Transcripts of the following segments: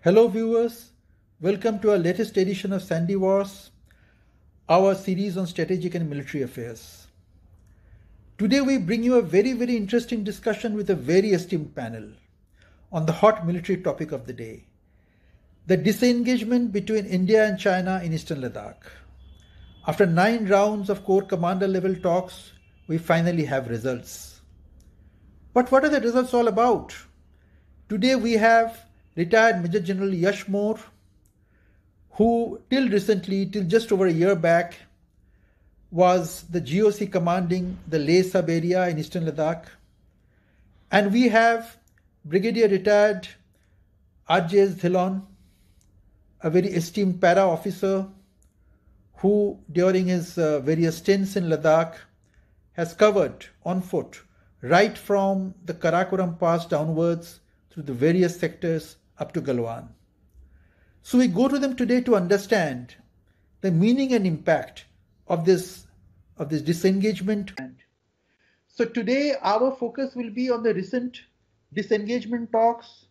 Hello, viewers. Welcome to our latest edition of Sandy Wars, our series on strategic and military affairs. Today, we bring you a very, very interesting discussion with a very esteemed panel on the hot military topic of the day the disengagement between India and China in eastern Ladakh. After nine rounds of Corps commander level talks, we finally have results. But what are the results all about? Today, we have retired Major General Yash Mor, who till recently, till just over a year back, was the GOC commanding the Leh sub area in eastern Ladakh. And we have Brigadier retired RJS Dhillon, a very esteemed para officer who, during his uh, various stints in Ladakh, has covered on foot right from the Karakoram Pass downwards through the various sectors up to Galwan. So we go to them today to understand the meaning and impact of this of this disengagement. So today our focus will be on the recent disengagement talks,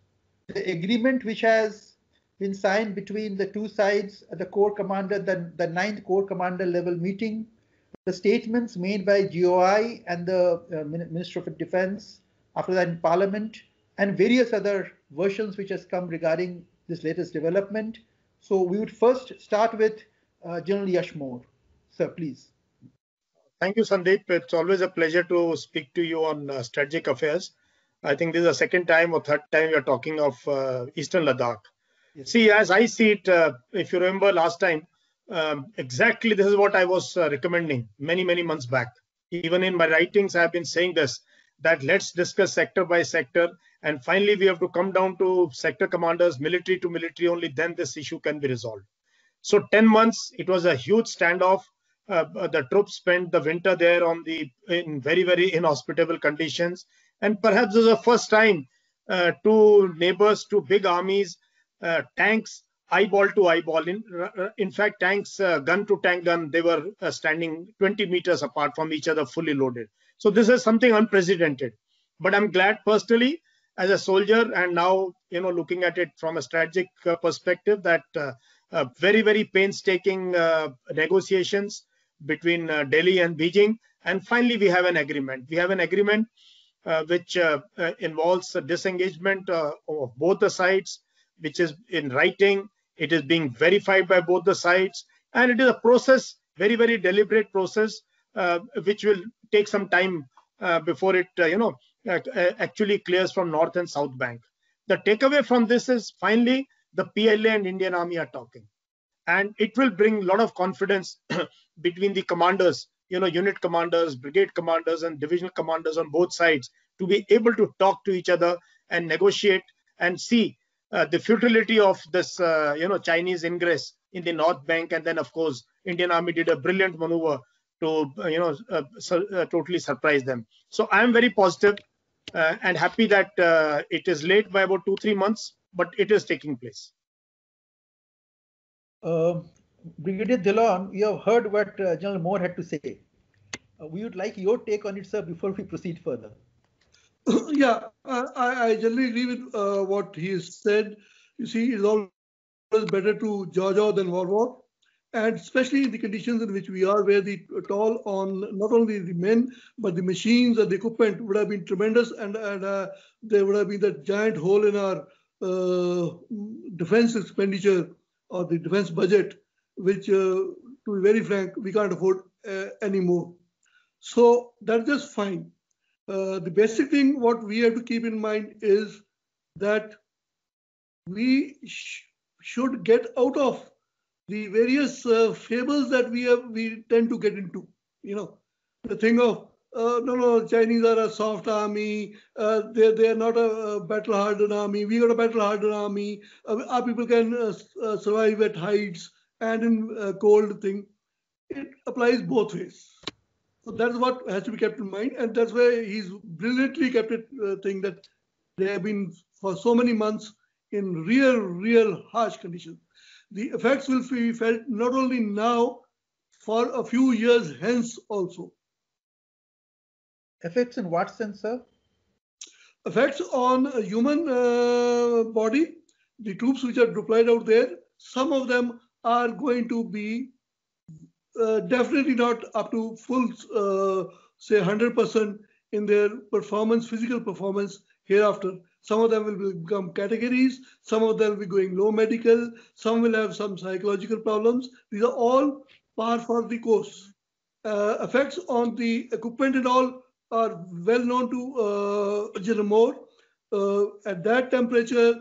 the agreement which has been signed between the two sides, at the Corps commander, the, the ninth Corps commander level meeting, the statements made by GOI and the uh, Minister of Defense after that in Parliament, and various other versions which has come regarding this latest development. So we would first start with uh, General Yash. Sir, please. Thank you, Sandeep. It's always a pleasure to speak to you on uh, strategic affairs. I think this is the second time or third time you're talking of uh, Eastern Ladakh. Yes. See, as I see it, uh, if you remember last time, um, exactly this is what I was uh, recommending many, many months back. Even in my writings, I've been saying this that let's discuss sector by sector and finally, we have to come down to sector commanders, military to military, only then this issue can be resolved. So 10 months, it was a huge standoff. Uh, uh, the troops spent the winter there on the in very, very inhospitable conditions. And perhaps this is the first time uh, two neighbors, two big armies, uh, tanks, eyeball to eyeball. In, uh, in fact, tanks, uh, gun to tank gun, they were standing 20 meters apart from each other, fully loaded. So this is something unprecedented. But I'm glad personally as a soldier and now you know looking at it from a strategic uh, perspective that uh, uh, very very painstaking uh, negotiations between uh, delhi and beijing. And finally we have an agreement. We have an agreement which involves a disengagement of both the sides which is in writing. It is being verified by both the sides. And it is a process very very deliberate process which will take some time before it you know uh, actually clears from north and south bank. The takeaway from this is finally the PLA and Indian Army are talking. And it will bring a lot of confidence between the commanders, you know, unit commanders, brigade commanders, and divisional commanders on both sides to be able to talk to each other and negotiate and see uh, the futility of this, uh, you know, Chinese ingress in the North Bank. And then, of course, Indian Army did a brilliant maneuver to, uh, you know, uh, uh, totally surprise them. So I am very positive uh, and happy that uh, it is late by about two, three months, but it is taking place. Uh, Brigadier Dhillon, you have heard what uh, General Mor had to say. Uh, we would like your take on it, sir, before we proceed further. yeah, I, I, generally agree with uh, what he has said. You see, it's always better to jaw than war war and especially in the conditions in which we are, where the toll on not only the men but the machines and the equipment would have been tremendous, and, and uh, there would have been that giant hole in our uh, defense expenditure or the defense budget, which, uh, to be very frank, we can't afford uh, anymore. So that's just fine. Uh, the basic thing what we have to keep in mind is that we sh should get out of the various uh, fables that we have we tend to get into. You know, the thing of uh, no, no, Chinese are a soft army. Uh, they they are not a, a battle hardened army. We got a battle hardened army. Uh, our people can uh, uh, survive at heights and in cold thing. It applies both ways. So that's what has to be kept in mind, and that's why he's brilliantly kept it thing that they have been for so many months in real, real harsh conditions the effects will be felt not only now, for a few years hence also. Effects in what sense, sir? Effects on a human uh, body. the troops which are deployed out there, some of them are going to be uh, definitely not up to full, uh, say 100% in their performance, physical performance hereafter. Some of them will become categories, some of them will be going low medical, some will have some psychological problems. These are all par for the course. Uh, effects on the equipment and all are well known to uh, General Mor. Uh, at that temperature,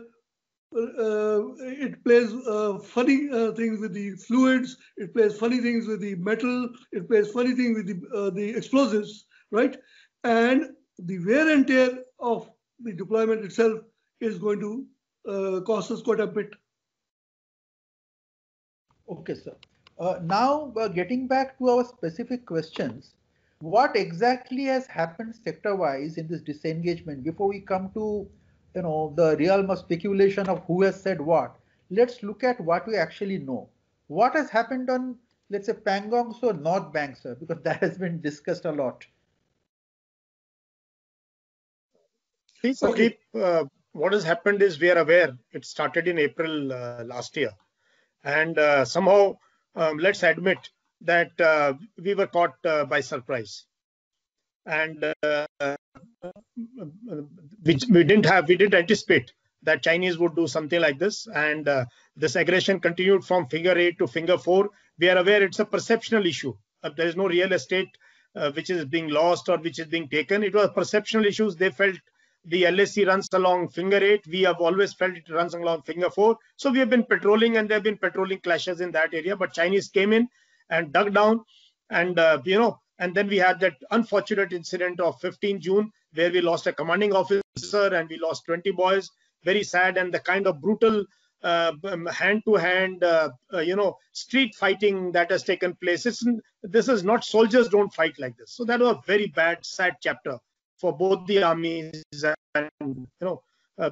uh, it plays uh, funny uh, things with the fluids. It plays funny things with the metal. It plays funny things with the uh, the explosives, right? And the wear and tear of the deployment itself is going to uh, cost us quite a bit. Okay, sir. Uh, now, getting back to our specific questions, what exactly has happened sector-wise in this disengagement before we come to you know the realm of speculation of who has said what let's look at what we actually know what has happened on let's say pangong tso north bank sir because that has been discussed a lot See, Sandeep, uh, what has happened is we are aware it started in April uh, last year. And uh, somehow, um, let's admit that uh, we were caught uh, by surprise. And uh, we, we didn't have, we didn't anticipate that Chinese would do something like this. And this aggression continued from finger eight to finger four. We are aware it's a perceptional issue. there is no real estate which is being lost or which is being taken. It was perceptional issues. They felt the LAC runs along finger eight. We have always felt it runs along finger four. So we have been patrolling and there have been patrolling clashes in that area. But Chinese came in and dug down and, uh, you know, and then we had that unfortunate incident of 15 June where we lost a commanding officer and we lost 20 boys. Very sad and the kind of brutal uh, um, hand to hand, uh, uh, you know, street fighting that has taken place. It's, this is not soldiers don't fight like this. So that was a very bad, sad chapter for both the armies and you know uh,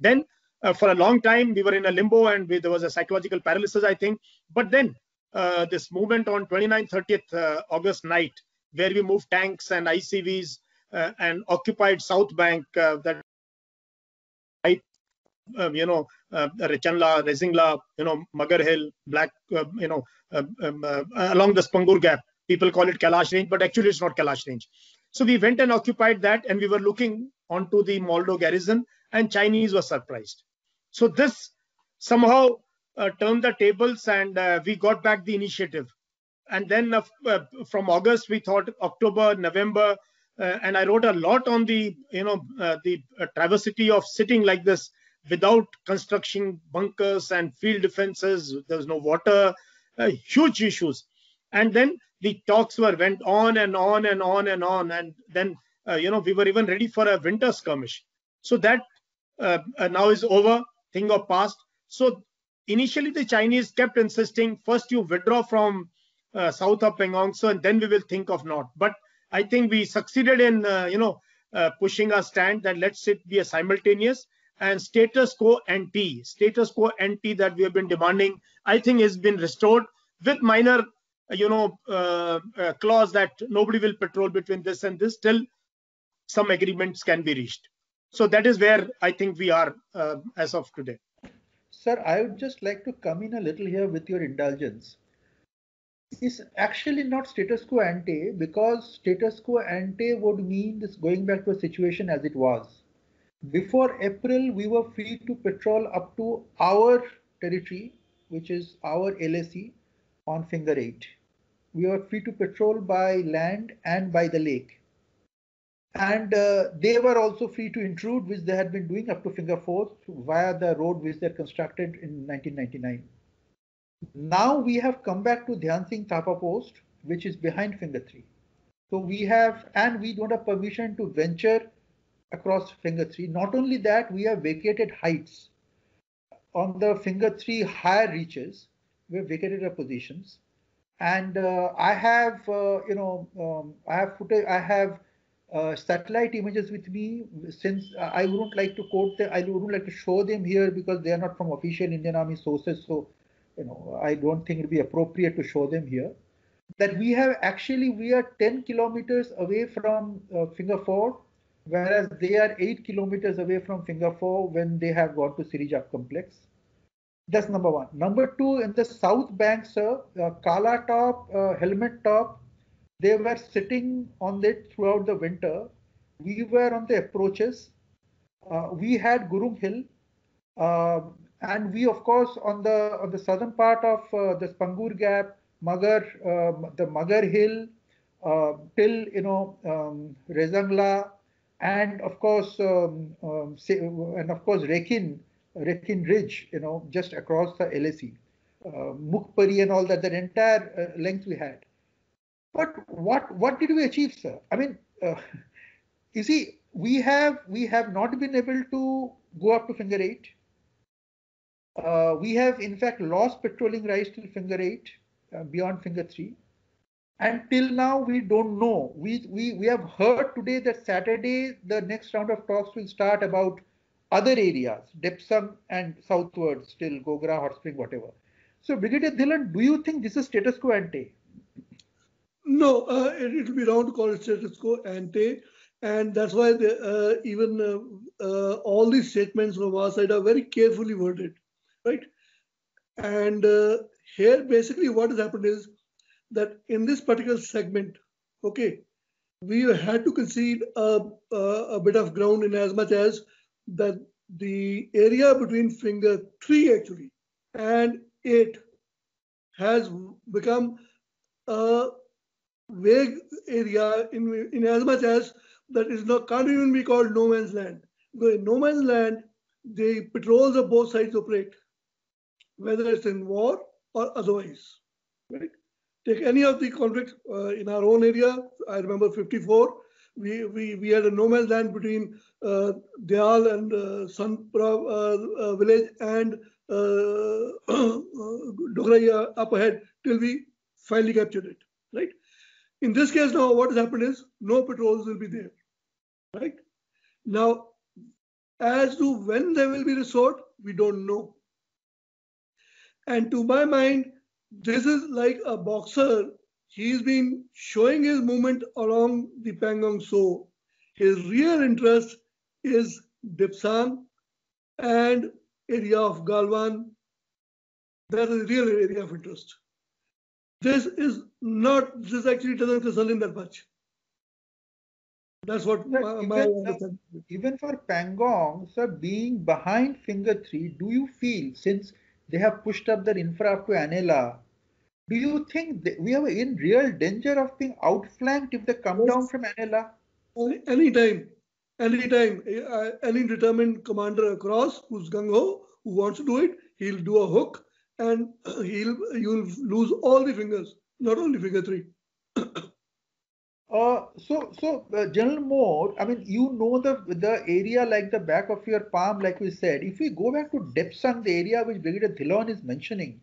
then uh, for a long time we were in a limbo and we, there was a psychological paralysis i think but then uh, this movement on 29th 30th uh, august night where we moved tanks and icvs uh, and occupied south bank uh, that um, you know, uh, Rechanla, Rezangla, you know, Magar Hill, Black, you know, um, uh, along the Spangur Gap. People call it Kailash Range, but actually it's not Kailash Range. So we went and occupied that and we were looking onto the Moldo garrison and Chinese were surprised. So this somehow uh, turned the tables and uh, we got back the initiative. And then uh, uh from August, we thought October, November, uh, and I wrote a lot on the, you know, uh, the travesty of sitting like this without construction bunkers and field defenses. There was no water, huge issues. And then the talks were went on and on and on and on. And then uh, you know we were even ready for a winter skirmish. So that uh, uh, now is over thing of past. So initially the chinese kept insisting first you withdraw from uh, south of pangong tso and then we will think of north. But i think we succeeded in uh, you know uh, pushing our stand that let's it be a simultaneous and status quo ante status quo ante that we have been demanding i think has been restored with minor you know, uh, clause that nobody will patrol between this and this till some agreements can be reached. So that is where I think we are uh, as of today. Sir, I would just like to come in a little here with your indulgence. It's actually not status quo ante because status quo ante would mean this going back to a situation as it was. Before April, we were free to patrol up to our territory, which is our LAC on finger 8 we were free to patrol by land and by the lake. And uh, they were also free to intrude, which they had been doing up to Finger Four via the road which they constructed in 1999. Now we have come back to Dhan Singh Thapa post, which is behind Finger 3. So we have, and we don't have permission to venture across Finger 3. Not only that, we have vacated heights on the Finger 3 higher reaches. We have vacated our positions and uh, I have, uh, you know, um, I have footage, I have uh, satellite images with me since I wouldn't like to quote them, I wouldn't like to show them here because they are not from official Indian Army sources. So, you know, I don't think it'd be appropriate to show them here. That we have actually, we are 10 kilometers away from uh, Finger 4, whereas they are 8 kilometers away from Finger 4 when they have gone to Sirijap complex That's number one. Number two, in the south bank, sir, uh, Kala Top, uh, Helmet Top, they were sitting on it throughout the winter. We were on the approaches. Uh, we had Gurung Hill, uh, and we, of course, on the on the southern part of uh, the Spangur Gap, Magar, um, the Magar Hill, uh, till you know um, Rezangla, and of course, um, um, and of course, Rekin Rekin Ridge, you know, just across the LAC, uh, Mukpari and all that, that entire uh, length we had. But what what did we achieve, sir? I mean, uh, you see, we have we have not been able to go up to finger eight. Uh, we have in fact lost patrolling rights till finger eight, uh, beyond finger three. And till now, we don't know. We, we, we have heard today that Saturday, the next round of talks will start about other areas, Depsang and southwards, still Gogra, Hot Spring, whatever. So, Brigadier Dhillon, do you think this is status quo ante? No, uh, it will be wrong to call it status quo ante. And that's why the, uh, even uh, uh, all these statements from our side are very carefully worded, right? And uh, here, basically, what has happened is that in this particular segment, okay, we had to concede a, a, a bit of ground in as much as that the area between finger three actually and eight has become a vague area in, in as much as that is not can't even be called no man's land. Because in no man's land, the patrols of both sides operate, whether it's in war or otherwise. Right? Take any of the conflicts uh, in our own area. I remember 54 we, we, we had a no man's land between uh, and uh, Sanpura uh, uh, village and uh, Dograi up ahead till we finally captured it, right? In this case now, what has happened is no patrols will be there, right? Now, as to when they will be restored, we don't know. And to my mind, this is like a boxer he's been showing his movement along the Pangong Tso his real interest is Depsang and area of Galwan. That is real area of interest. This is not, this actually doesn't concern him that much. That's what my, even, my understanding. Even for Pangong, sir, being behind finger three, do you feel since they have pushed up their infra up to Anela, do you think we are in real danger of being outflanked if they come yes. down from Anela? Anytime, anytime, uh, any determined commander across who's gung ho, who wants to do it, he'll do a hook and he'll you'll lose all the fingers, not only finger three. Uh, so, so uh, General Mor, I mean, you know the the area like the back of your palm, like we said. If we go back to Depsang, the area which Brigadier Dhillon is mentioning,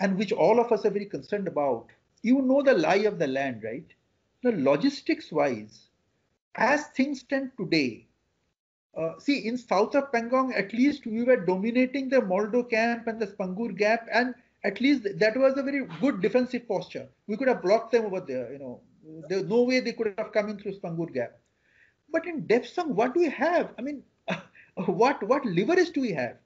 and which all of us are very concerned about. You know the lie of the land, right? The logistics wise, as things stand today, uh, see, in south of Pangong, at least we were dominating the Moldo camp and the Spangur gap, and at least that was a very good defensive posture. We could have blocked them over there. You know, there's no way they could have come in through Spangur gap. But in Depsang, what do we have? I mean, what what leverage do we have?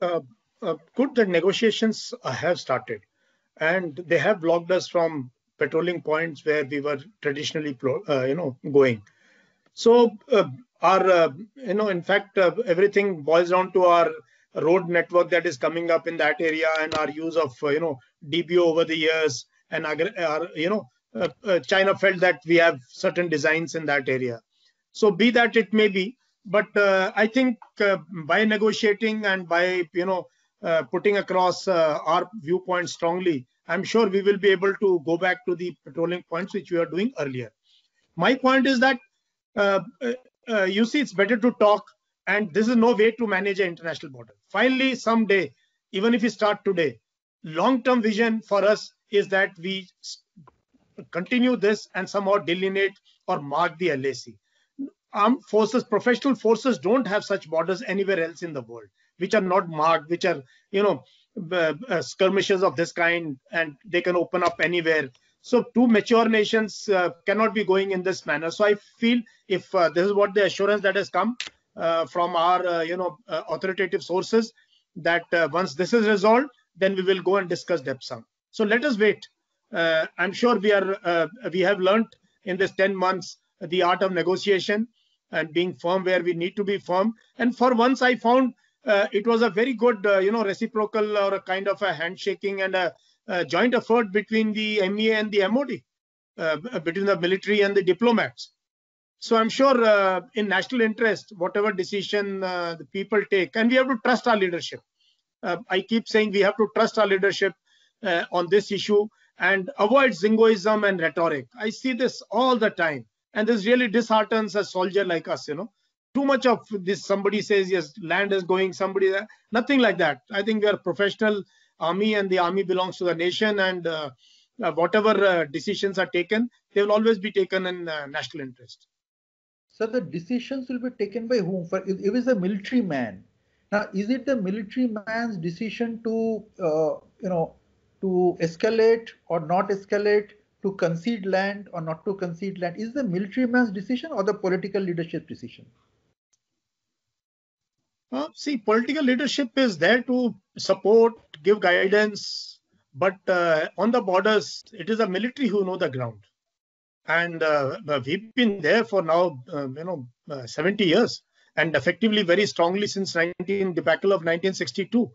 Uh, uh, good that negotiations have started? And they have blocked us from patrolling points where we were traditionally uh, you know going. So uh, our uh, you know in fact uh, everything boils down to our road network that is coming up in that area and our use of uh, you know dbo over the years and our you know china felt that we have certain designs in that area. So be that it may be but i think by negotiating and by you know uh, putting across uh, our viewpoint strongly, I'm sure we will be able to go back to the patrolling points which we are doing earlier. My point is that uh, uh, you see, it's better to talk, and this is no way to manage an international border. Finally, someday, even if we start today, long-term vision for us is that we continue this and somehow delineate or mark the LAC. Armed forces, professional forces don't have such borders anywhere else in the world which are not marked, which are, you know, uh, skirmishes of this kind, and they can open up anywhere. So two mature nations uh, cannot be going in this manner. So I feel if uh, this is what the assurance that has come, uh, from our uh, you know uh, authoritative sources that uh, once this is resolved, then we will go and discuss Depsang. So let us wait. I'm sure we are we have learned in this 10 months the art of negotiation and being firm where we need to be firm. And for once, I found it was a very good you know reciprocal or a kind of a handshaking and a, a joint effort between the MEA and the MOD, between the military and the diplomats. So I'm sure uh, in national interest, whatever decision uh, the people take, and we have to trust our leadership. Uh, I keep saying we have to trust our leadership uh, on this issue and avoid zingoism and rhetoric. I see this all the time, and this really disheartens a soldier like us. You know, too much of this. Somebody says yes, land is going. Somebody nothing like that. I think we are professional army, and the army belongs to the nation, and uh, uh, whatever decisions are taken, they will always be taken in national interest. So the decisions will be taken by whom? For if, if it's a military man, now is it the military man's decision to uh, you know to escalate or not escalate, to concede land or not to concede land? Is the military man's decision or the political leadership decision? See, political leadership is there to support, give guidance, but uh, on the borders, it is the military who know the ground and uh, we've been there for now, uh, you know, uh, 70 years, and effectively very strongly since 19 debacle of 1962.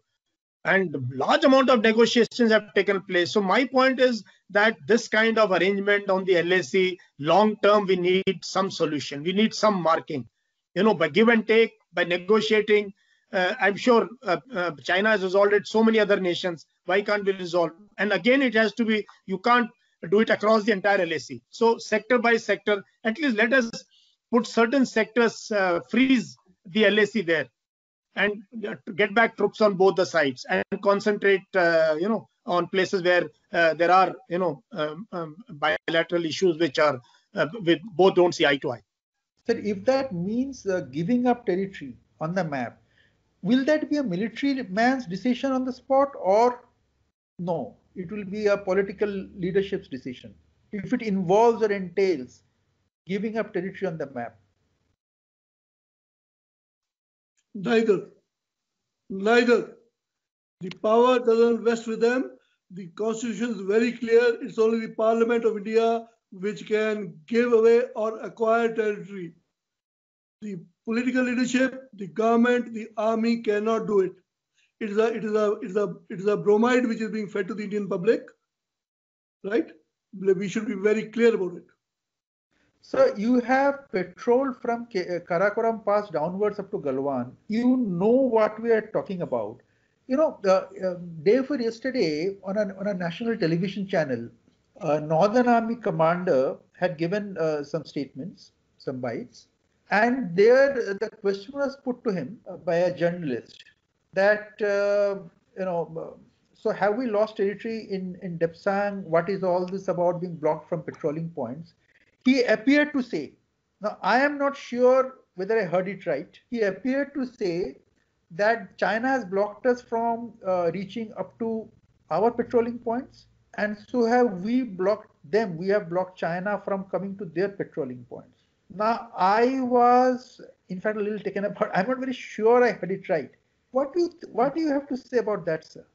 And large amount of negotiations have taken place. So my point is that this kind of arrangement on the LAC, long term, we need some solution. We need some marking. You know, by give and take, by negotiating. Uh, I'm sure uh, China has resolved it. So many other nations. Why can't we resolve? And again, it has to be. You can't do it across the entire LAC. So sector by sector, at least let us put certain sectors, uh, freeze the LAC there and get back troops on both the sides and concentrate, uh, you know, on places where uh, there are, you know, um, um, bilateral issues which are, uh, with both don't see eye to eye. Sir, if that means uh, giving up territory on the map, will that be a military man's decision on the spot or no? it will be a political leadership's decision. If it involves or entails giving up territory on the map. Neither. Neither. The power doesn't rest with them. The constitution is very clear. It's only the Parliament of India which can give away or acquire territory. The political leadership, the government, the army cannot do it it is a it is a it is a it is a bromide which is being fed to the Indian public, right? We should be very clear about it. So you have petrol from uh, Karakoram Pass downwards up to Galwan. You know what we are talking about. You know, the uh, day for yesterday on a, on a national television channel, a Northern Army commander had given uh, some statements, some bites, and there the question was put to him by a journalist that uh, you know so have we lost territory in in Depsang? What is all this about being blocked from patrolling points? He appeared to say, now I am not sure whether I heard it right. He appeared to say that China has blocked us from uh, reaching up to our patrolling points, and so have we blocked them. We have blocked China from coming to their patrolling points. Now I was, in fact, a little taken aback. I'm not very sure I heard it right. What do you what do you have to say about that, sir?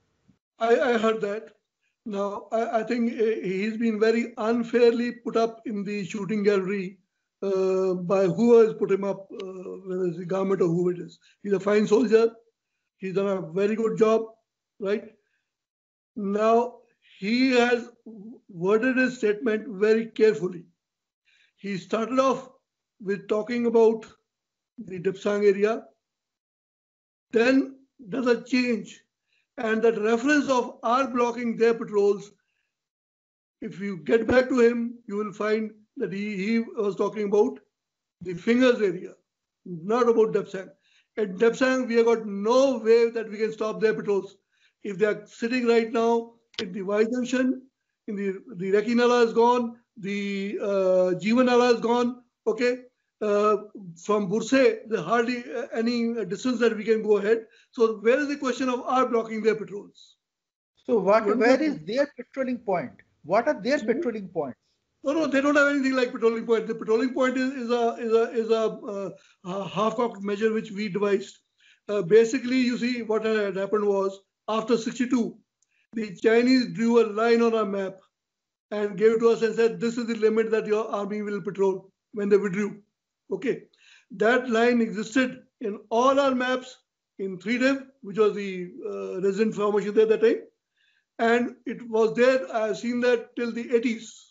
I, I heard that. Now, I, I, think he's been very unfairly put up in the shooting gallery uh, by who has put him up, uh, whether it's the government or who it is. He's a fine soldier. He's done a very good job, right? Now, he has worded his statement very carefully. He started off with talking about the Depsang area, then there's a change. And that reference of our blocking their patrols, if you get back to him, you will find that he, he was talking about the fingers area, not about Depsang. At Depsang, we have got no way that we can stop their patrols. If they are sitting right now in the Y junction, in the the Reki Nala is gone, the uh, Jivan is gone. Okay, uh, from Burtse, there's hardly uh, any distance that we can go ahead. So where is the question of our blocking their patrols? So what, where is their patrolling point? What are their patrolling points? No, no, they don't have anything like patrolling point. The patrolling point is, is a is a is a, uh, a half-cocked measure which we devised. Uh, basically, you see what had happened was after 62, the Chinese drew a line on our map and gave it to us and said, "This is the limit that your army will patrol." When they withdrew, okay, that line existed in all our maps in 3DIV, which was the uh, resident formation there at that time, and it was there. I've seen that till the 80s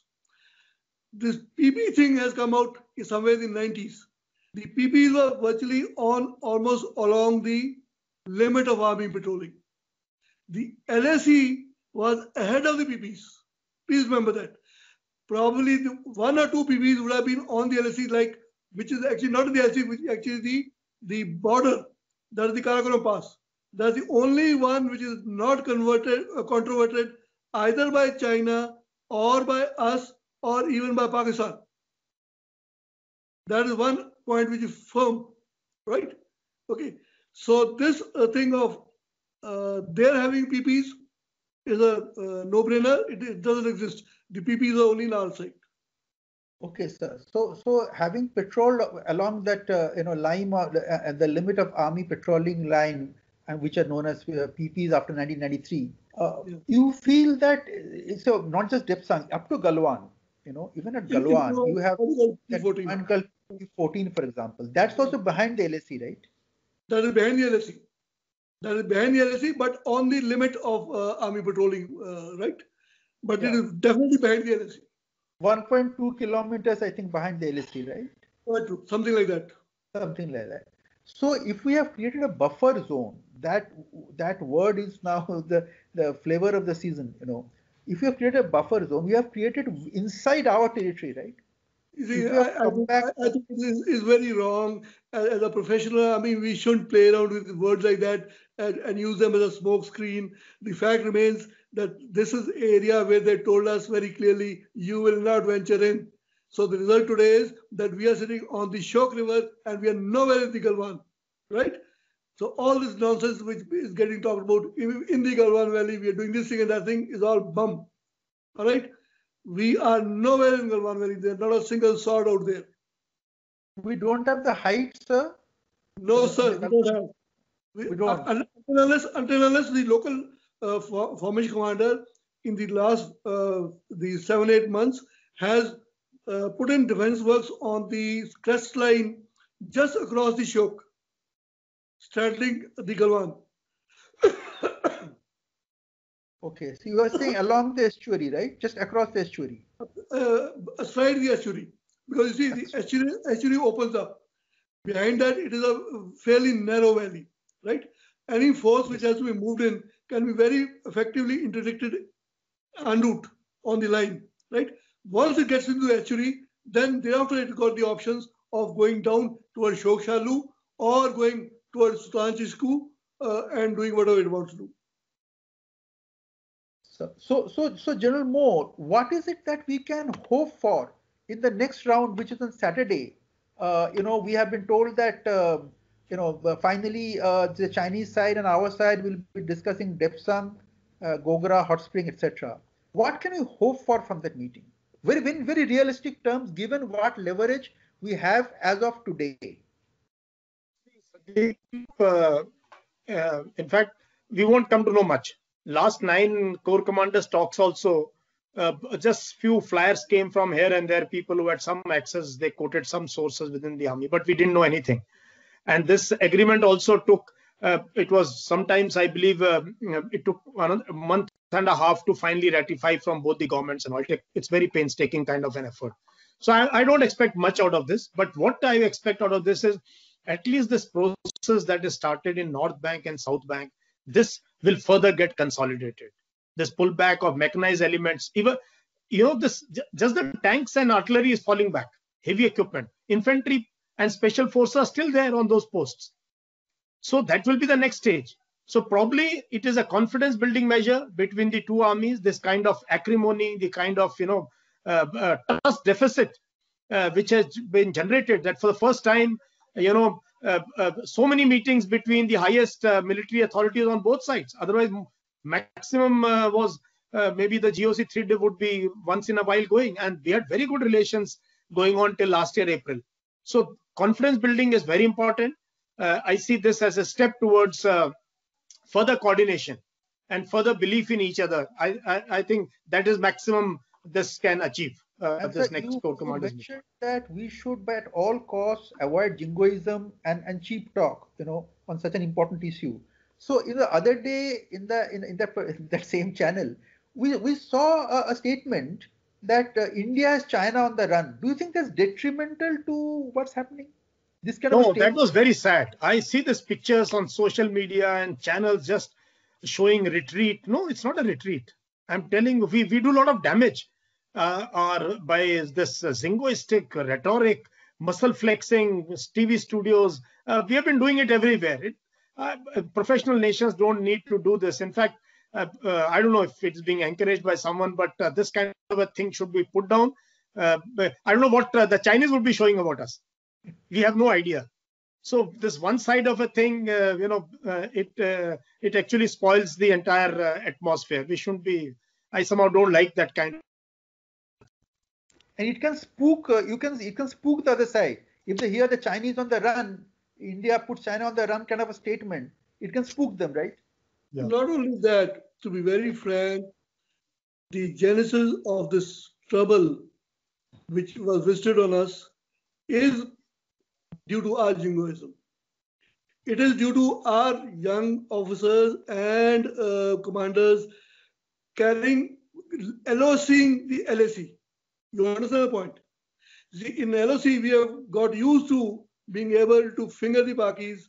this PP thing has come out somewhere in the 90s. The PPs were virtually on almost along the limit of army patrolling. The LSE was ahead of the PPs. Please remember that. Probably the one or two PPs would have been on the LSE, like which is actually not the LSE, which actually the the border. That is the Karakoram Pass. That's the only one which is not converted, uh, controverted either by China or by us or even by Pakistan. That is one point which is firm, right? Okay. So this uh, thing of uh, their having PPs is a uh, no-brainer. It, it, doesn't exist. The PPs are only in our side. Okay, sir. So, so having patrolled along that, uh, you know, line uh, uh, the limit of army patrolling line, and which are known as PPs after 1993, yeah. you feel that so not just Depsang, up to Galwan, you know, even at Galwan, you have that 14, for example. That's also behind the LSE, right? That is behind the LSE. That is behind the LSE, but on the limit of uh, army patrolling, uh, right? But yeah. it is definitely behind the LSE. 1.2 kilometers, I think, behind the LSE, right? Something like that. Something like that. So if we have created a buffer zone, that that word is now the the flavor of the season. You know, if you have created a buffer zone, we have created inside our territory, right? See, I, I. I, think this is very wrong. As, as, a professional, I mean, we shouldn't play around with words like that and, and use them as a smoke screen. The fact remains that this is area where they told us very clearly, you will not venture in. So the result today is that we are sitting on the Shyok River and we are nowhere in the Galwan, right? So all this nonsense which is getting talked about in the Galwan Valley, we are doing this thing and that thing is all bum. All right? We are nowhere in Galwan Valley. There's not a single sword out there. We don't have the height, sir? No, sir. We don't have. We, we don't. Until unless, until unless the local uh, formation commander in the last uh, the seven, eight months has uh, put in defense works on the crest line just across the Shyok straddling the Galwan. Okay, so you are saying along the estuary, right? Just across the estuary. Uh, aside the estuary, because you see the estuary, estuary opens up. Behind that, it is a fairly narrow valley, right? Any force which has to be moved in can be very effectively interdicted en route on the line, right? Once it gets into the estuary, then thereafter it got the options of going down towards Shyok Shalu or going towards Francisco uh, and doing whatever it wants to do. So, so, so, General Mor, what is it that we can hope for in the next round, which is on Saturday? Uh, you know, we have been told that uh, you know finally uh, the Chinese side and our side will be discussing Depsang, uh, Gogra, Hot Spring, etc. What can we hope for from that meeting? Very, very, very realistic terms, given what leverage we have as of today uh, uh, in fact, we won't come to know much. Last nine corps commanders talks also, uh, just few flyers came from here and there. People who had some access, they quoted some sources within the army, but we didn't know anything. And this agreement also took. Uh, it was sometimes, I believe, uh, it took a month and a half to finally ratify from both the governments and all. It's very painstaking kind of an effort. So I, I don't expect much out of this. But what I expect out of this is at least this process that is started in North Bank and South Bank, this will further get consolidated. This pullback of mechanized elements, even you know, this just the tanks and artillery is falling back. Heavy equipment, infantry and special forces are still there on those posts. So that will be the next stage. So probably it is a confidence building measure between the two armies. This kind of acrimony, the kind of you know uh, uh, trust deficit uh, which has been generated. That for the first time you know, so many meetings between the highest uh, military authorities on both sides. Otherwise, maximum was uh, maybe the GOC-3D would be once in a while going. And we had very good relations going on till last year, April. So confidence building is very important. Uh, I see this as a step towards uh, further coordination and further belief in each other. I, I, I think that is maximum this can achieve. Uh, this next you, commanders mentioned that we should, by at all costs, avoid jingoism and, and cheap talk, you know, on such an important issue. So, in the other day, in the in, in that in that same channel, we we saw a, a statement that uh, India is China on the run. Do you think that's detrimental to what's happening? This kind no, of that was very sad. I see these pictures on social media and channels just showing retreat. No, it's not a retreat. I'm telling you, we, we do a lot of damage uh, or by this uh, rhetoric, muscle flexing, TV studios. Uh, we have been doing it everywhere. It, uh, professional nations don't need to do this. In fact, uh, uh, I don't know if it's being encouraged by someone, but this kind of a thing should be put down. I don't know what the Chinese would be showing about us. We have no idea. So this one side of a thing, you know, it it actually spoils the entire atmosphere. We shouldn't be. I somehow don't like that kind and it can spook uh, you can it can spook the other side if they hear the chinese on the run india puts china on the run kind of a statement it can spook them right yeah. not only that to be very frank the genesis of this trouble which was visited on us is due to our jingoism it is due to our young officers and uh, commanders carrying LOCing the LAC. You understand the point? In LOC, we have got used to being able to finger the Pakis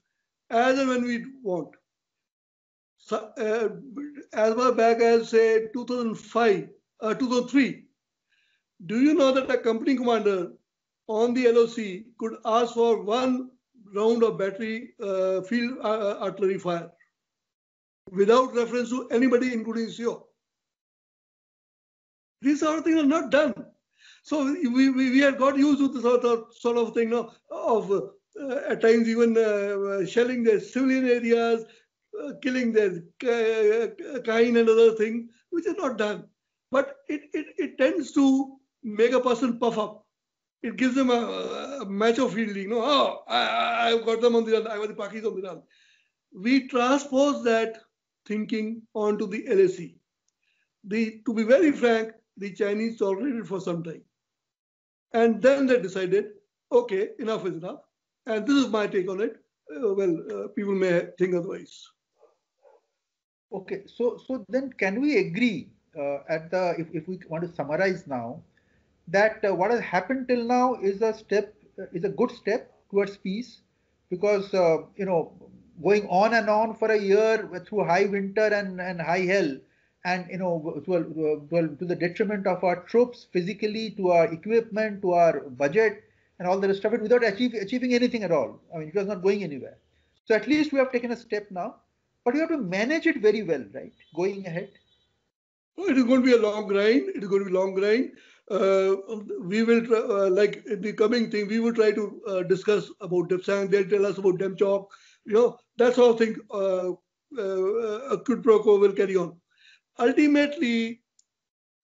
as and when we want. So, uh, as far back as, say, 2005, uh, 2003, do you know that a company commander on the LOC could ask for one round of battery uh, field uh, artillery fire without reference to anybody, including CO? These sort of things are not done. So we, we, we had got used to the sort of, sort of thing no, of uh, at times even uh, shelling the civilian areas, uh, killing their uh, kind and other things, which is not done. But it, it, it tends to make a person puff up. It gives them a, a match of feeling. No, oh, I, I've got them on the run. I got the Pakis on the run. We transpose that thinking onto the LAC. The, to be very frank, the Chinese tolerated for some time. And then they decided, okay, enough is enough. And this is my take on it. Uh, well, uh, people may think otherwise. Okay, so so then can we agree uh, at the if, if we want to summarize now that uh, what has happened till now is a step uh, is a good step towards peace because uh, you know going on and on for a year through high winter and, and high hell and you know to, to, the detriment of our troops physically to our equipment to our budget and all the rest of it without achieve, achieving anything at all i mean it was not going anywhere so at least we have taken a step now but you have to manage it very well right going ahead it is going to be a long grind it is going to be long grind uh, we will uh, like the coming thing we will try to uh, discuss about Depsang. They'll tell us about Demchok. You know that sort of thing. Uh, uh, a quid pro quo will carry on ultimately,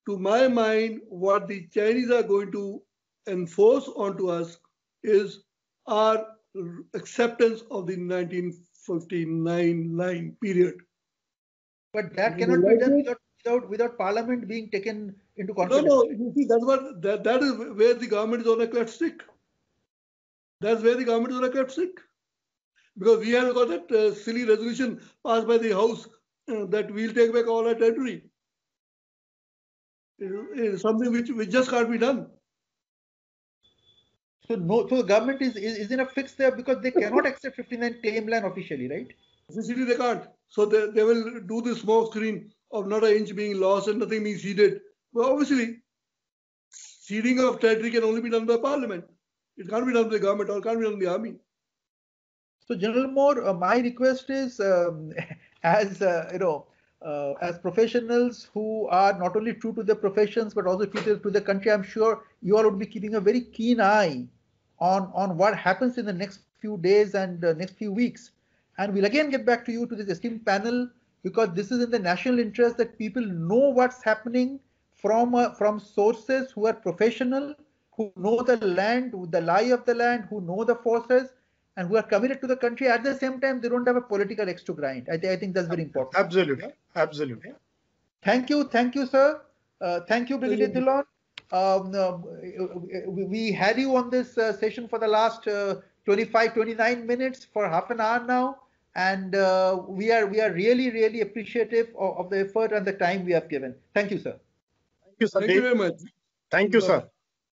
to my mind, what the Chinese are going to enforce onto us is our acceptance of the 1959 line period. But that cannot be done without, without, without parliament being taken into consideration. No, no, you see, that's what, that, that is where the government is on a cleft stick. That's where the government is on a cleft stick. Because we have got that uh, silly resolution passed by the House uh, that we'll take back all our territory. It is something which, which just can't be done. So no, so the government is, is, is in a fix there because they cannot accept 59 claim line officially, right? Officially they can't. So they, they will do this smoke screen of not an inch being lost and nothing being ceded. But obviously, ceding of territory can only be done by parliament. It can't be done by the government or it can't be done by the army. So General Mor, uh, my request is um, as uh, you know uh, as professionals who are not only true to their professions but also true to the country i'm sure you all would be keeping a very keen eye on on what happens in the next few days and uh, next few weeks. And we'll again get back to you to this esteemed panel because this is in the national interest that people know what's happening from uh, from sources who are professional, who know the land, the lie of the land, who know the forces, and who are committed to the country. At the same time, they don't have a political axe to grind. I, th- I think that's very important. Absolutely, absolutely. Thank you, thank you, sir. Uh, thank you, Brigadier Dhillon. Um, uh, we had you on this uh, session for the last uh, 25, 29 minutes for half an hour now, and uh, we are we are really really appreciative of, of, the effort and the time we have given. Thank you, sir. Thank you, sir. Thank you very much. Thank you, sir.